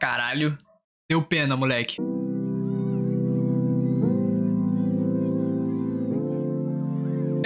caralho. Deu pena, moleque.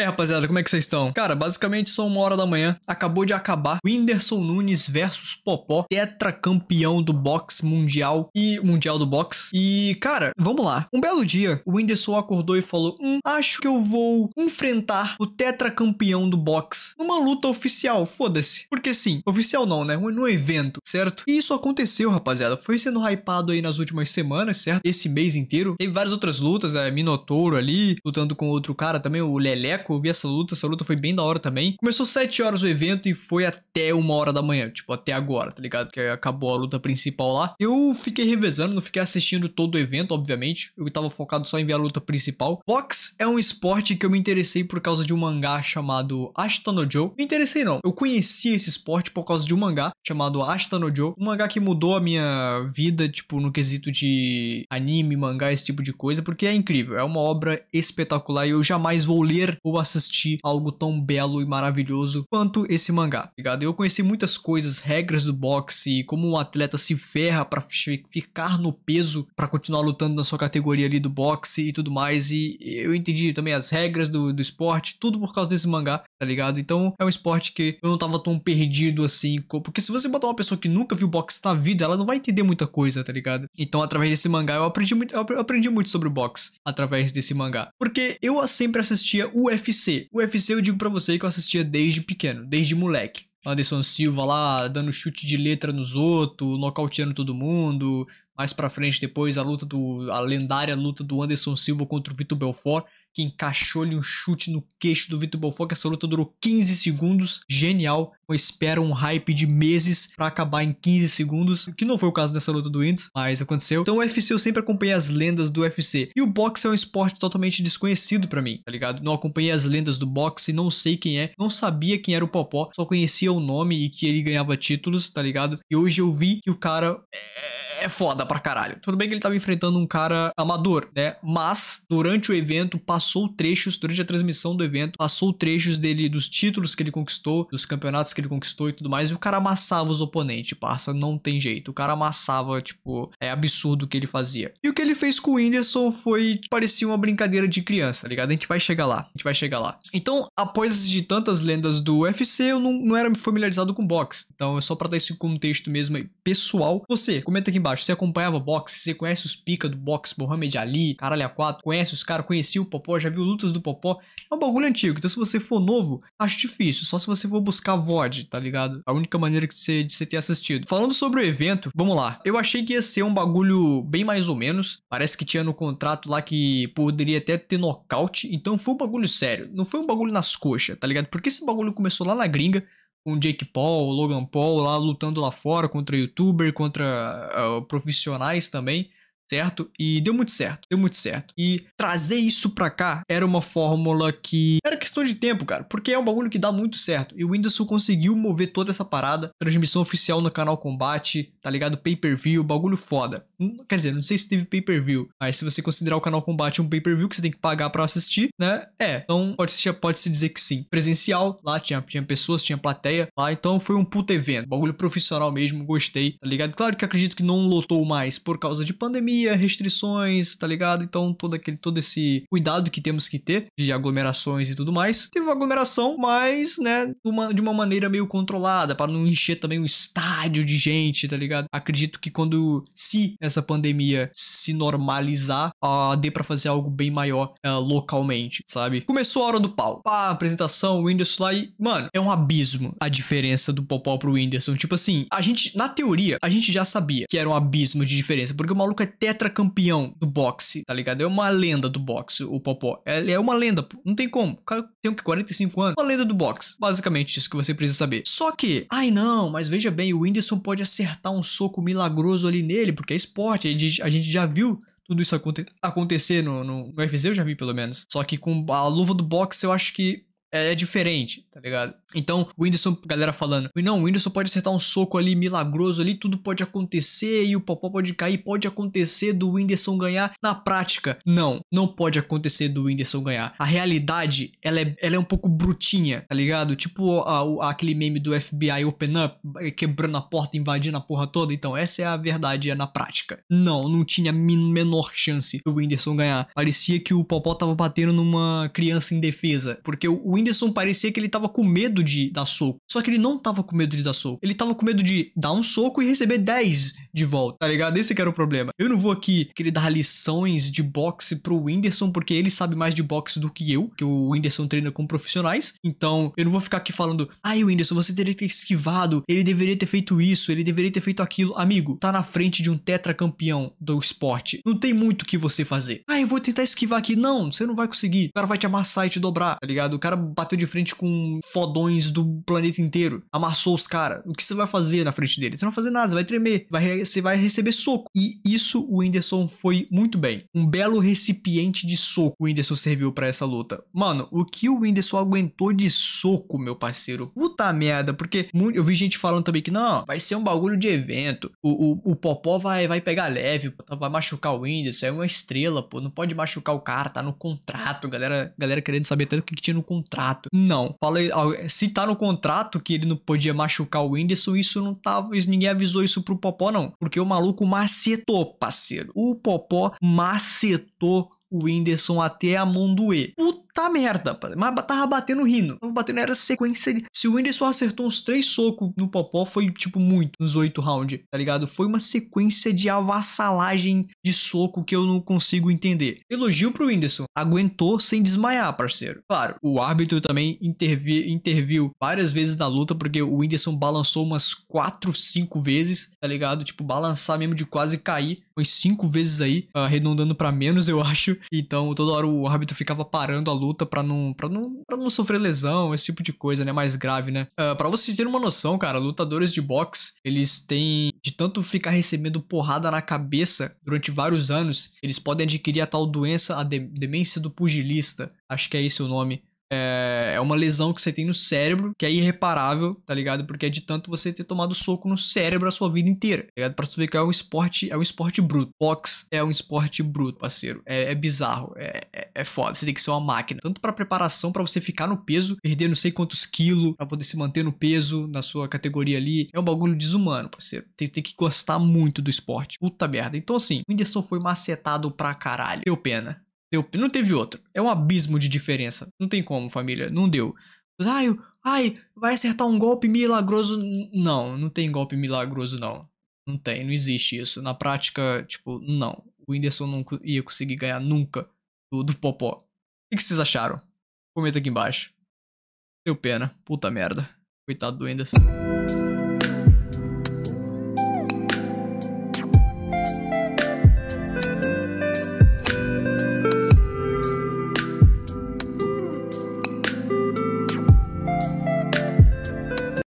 Rapaziada, como é que vocês estão? Cara, basicamente são uma hora da manhã. Acabou de acabar. Whindersson Nunes versus Popó, tetracampeão do boxe mundial e mundial do boxe. E, cara, vamos lá. Um belo dia, o Whindersson acordou e falou: Hum, acho que eu vou enfrentar o tetracampeão do boxe numa luta oficial. Foda-se. Porque sim, oficial não, né? No evento, certo? E isso aconteceu, rapaziada. Foi sendo hypado aí nas últimas semanas, certo? Esse mês inteiro. Teve várias outras lutas, é, Minotouro ali, lutando com outro cara também, o Leleco eu vi essa luta, essa luta foi bem da hora também. Começou 7 horas o evento e foi até uma hora da manhã, tipo, até agora, tá ligado? Que acabou a luta principal lá. Eu fiquei revezando, não fiquei assistindo todo o evento, obviamente. Eu tava focado só em ver a luta principal. Box é um esporte que eu me interessei por causa de um mangá chamado Ashita Joe. Me interessei não, eu conheci esse esporte por causa de um mangá chamado Ashita Joe. Um mangá que mudou a minha vida, tipo, no quesito de anime, mangá, esse tipo de coisa, porque é incrível. É uma obra espetacular e eu jamais vou ler ou assistir algo tão belo e maravilhoso quanto esse mangá, tá ligado? Eu conheci muitas coisas, regras do boxe, como um atleta se ferra para ficar no peso para continuar lutando na sua categoria ali do boxe e tudo mais. E eu entendi também as regras do, do esporte, tudo por causa desse mangá, tá ligado? Então é um esporte que eu não tava tão perdido assim, porque se você botar uma pessoa que nunca viu boxe na vida, ela não vai entender muita coisa, tá ligado? Então através desse mangá eu aprendi muito, eu aprendi muito sobre o boxe através desse mangá, porque eu sempre assistia UFC UFC. O UFC eu digo para você que eu assistia desde pequeno, desde moleque. Anderson Silva lá dando chute de letra nos outros, nocauteando todo mundo. Mais pra frente, depois, a luta do. a lendária luta do Anderson Silva contra o Vitor Belfort que encaixou-lhe um chute no queixo do Vitor Belfort, que essa luta durou 15 segundos. Genial. Eu espero um hype de meses para acabar em 15 segundos, que não foi o caso dessa luta do Indies, mas aconteceu. Então o UFC eu sempre acompanhei as lendas do UFC. E o boxe é um esporte totalmente desconhecido para mim, tá ligado? Não acompanhei as lendas do boxe, não sei quem é, não sabia quem era o Popó, só conhecia o nome e que ele ganhava títulos, tá ligado? E hoje eu vi que o cara é, é foda pra caralho. Tudo bem que ele tava enfrentando um cara amador, né? Mas durante o evento passou trechos durante a transmissão do evento, passou trechos dele dos títulos que ele conquistou, dos campeonatos que ele conquistou e tudo mais, e o cara amassava os oponentes, parça, não tem jeito. O cara amassava, tipo, é absurdo o que ele fazia. E o que ele fez com o Whindersson foi, parecia uma brincadeira de criança, tá ligado? A gente vai chegar lá, a gente vai chegar lá. Então, após de tantas lendas do UFC, eu não, não era familiarizado com boxe. Então, é só pra dar esse contexto mesmo aí, pessoal. Você, comenta aqui embaixo, você acompanhava boxe? Você conhece os pica do boxe, Mohamed Ali, caralho A4? Conhece os caras? Conhecia o Popó? já viu lutas do Popó. É um bagulho antigo, então se você for novo, acho difícil. Só se você for buscar VOD, tá ligado? A única maneira que você, de você ter assistido. Falando sobre o evento, vamos lá. Eu achei que ia ser um bagulho bem mais ou menos. Parece que tinha no contrato lá que poderia até ter nocaute. Então foi um bagulho sério. Não foi um bagulho nas coxas, tá ligado? Porque esse bagulho começou lá na gringa com Jake Paul, Logan Paul lá lutando lá fora contra youtuber, contra uh, profissionais também certo? E deu muito certo, deu muito certo. E trazer isso pra cá era uma fórmula que era questão de tempo, cara, porque é um bagulho que dá muito certo. E o Whindersson conseguiu mover toda essa parada, transmissão oficial no canal Combate, tá ligado? Pay-per-view, bagulho foda. Quer dizer, não sei se teve pay-per-view, mas se você considerar o canal Combate um pay-per-view que você tem que pagar para assistir, né? É, então pode-se pode -se dizer que sim. Presencial, lá tinha, tinha pessoas, tinha plateia lá, então foi um puto evento, bagulho profissional mesmo, gostei, tá ligado? Claro que acredito que não lotou mais por causa de pandemia, restrições, tá ligado? Então todo aquele todo esse cuidado que temos que ter de aglomerações e tudo mais. Teve uma aglomeração, mas, né, uma, de uma maneira meio controlada, para não encher também um estádio de gente, tá ligado? Acredito que quando se essa pandemia se normalizar, uh, dê para fazer algo bem maior uh, localmente, sabe? Começou a hora do pau. Pá, apresentação, o Whindersson lá e, mano, é um abismo a diferença do Popó pro Whindersson. Tipo assim, a gente, na teoria, a gente já sabia que era um abismo de diferença, porque o maluco é tetracampeão do boxe, tá ligado? É uma lenda do boxe, o Popó. Ele é uma lenda, pô. Não tem como. O cara tem o que, 45 anos? Uma lenda do boxe. Basicamente, isso que você precisa saber. Só que, ai não, mas veja bem, o Whindersson pode acertar um soco milagroso ali nele, porque é esporte. A gente já viu tudo isso aconte acontecer no, no, no UFC, eu já vi pelo menos. Só que com a luva do boxe, eu acho que É, é diferente, tá ligado? Então, o Whindersson, galera falando, não, o Whindersson pode acertar um soco ali milagroso ali, tudo pode acontecer e o Popó pode cair, pode acontecer do Whindersson ganhar. Na prática, não, não pode acontecer do Whindersson ganhar. A realidade, ela é, ela é um pouco brutinha, tá ligado? Tipo a, a, aquele meme do FBI Open Up, quebrando a porta, invadindo a porra toda. Então, essa é a verdade, é na prática. Não, não tinha menor chance do Whindersson ganhar. Parecia que o Popó tava batendo numa criança indefesa, porque o Whindersson parecia que ele tava com medo de dar soco. Só que ele não tava com medo de dar soco. Ele tava com medo de dar um soco e receber 10 de volta, tá ligado? Esse que era o problema. Eu não vou aqui querer dar lições de boxe pro Whindersson, porque ele sabe mais de boxe do que eu, que o Whindersson treina com profissionais. Então, eu não vou ficar aqui falando, ai, Whindersson, você teria que ter esquivado, ele deveria ter feito isso, ele deveria ter feito aquilo. Amigo, tá na frente de um tetracampeão do esporte. Não tem muito o que você fazer. Ah, eu vou tentar esquivar aqui. Não, você não vai conseguir. O cara vai te amassar e te dobrar, tá ligado? O cara bateu de frente com fodões do planeta inteiro. Amassou os caras. O que você vai fazer na frente dele? Você não vai fazer nada, você vai tremer. Vai, você vai receber soco. E isso o Whindersson foi muito bem. Um belo recipiente de soco o Whindersson serviu para essa luta. Mano, o que o Whindersson aguentou de soco, meu parceiro? Puta merda, porque eu vi gente falando também que não, vai ser um bagulho de evento. O, o, o Popó vai, vai pegar leve, vai machucar o Whindersson, é uma estrela, pô, não pode machucar o cara, tá no contrato. Galera, galera querendo saber até o que, que tinha no contrato. Não, falei, se tá no contrato que ele não podia machucar o Whindersson, isso não tava, ninguém avisou isso pro Popó não, porque o maluco macetou, parceiro. O Popó macetou o Whindersson até a mão doer. Puta merda, mas tava batendo rindo. Tava batendo, era sequência de... Se o Whindersson acertou uns três socos no Popó, foi tipo muito, nos oito rounds, tá ligado? Foi uma sequência de avassalagem de soco que eu não consigo entender. Elogio pro Whindersson. Aguentou sem desmaiar, parceiro. Claro, o árbitro também intervi... interviu várias vezes na luta, porque o Whindersson balançou umas quatro, cinco vezes, tá ligado? Tipo, balançar mesmo de quase cair. Foi cinco vezes aí, arredondando para menos, eu acho. Então, toda hora o árbitro ficava parando a luta para não, pra não, não sofrer lesão, esse tipo de coisa, né? Mais grave, né? Uh, pra vocês terem uma noção, cara, lutadores de boxe, eles têm. De tanto ficar recebendo porrada na cabeça durante vários anos, eles podem adquirir a tal doença, a de demência do pugilista. Acho que é esse o nome. É, é uma lesão que você tem no cérebro, que é irreparável, tá ligado? Porque é de tanto você ter tomado soco no cérebro a sua vida inteira, tá ligado? Pra você ver que é um esporte, é um esporte bruto. Box é um esporte bruto, parceiro. É, é bizarro, é, é, é, foda. Você tem que ser uma máquina. Tanto pra preparação, para você ficar no peso, perder não sei quantos quilos, pra poder se manter no peso, na sua categoria ali. É um bagulho desumano, parceiro. Tem, tem que gostar muito do esporte. Puta merda. Então, assim, o Whindersson foi macetado pra caralho. Deu pena. Deu, não teve outra. É um abismo de diferença. Não tem como, família. Não deu. Ai, ai, vai acertar um golpe milagroso. Não, não tem golpe milagroso, não. Não tem, não existe isso. Na prática, tipo, não. O Whindersson não ia conseguir ganhar nunca do, do Popó. O que vocês acharam? Comenta aqui embaixo. Deu pena. Puta merda. Coitado do Whindersson.